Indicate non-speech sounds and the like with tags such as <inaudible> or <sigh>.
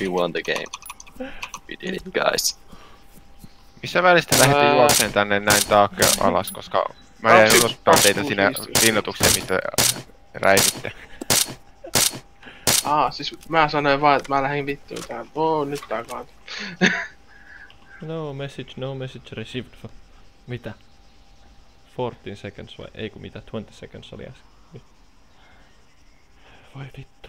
We won the game. We did it, guys. Missä välistä lähdette Ää. juokseen tänne näin taakse alas, koska mä en Kaksi, odottaa teitä kuusi, siinä linnoitukseen, mistä räimitte. Aa, siis mä sanoin vaan, että mä lähdin vittuun tähän. Oo, nyt tää kaatu. <laughs> No message, no message received. for- Mitä? 14 seconds vai ei kun mitä? 20 seconds oli äsken. Voi vittu.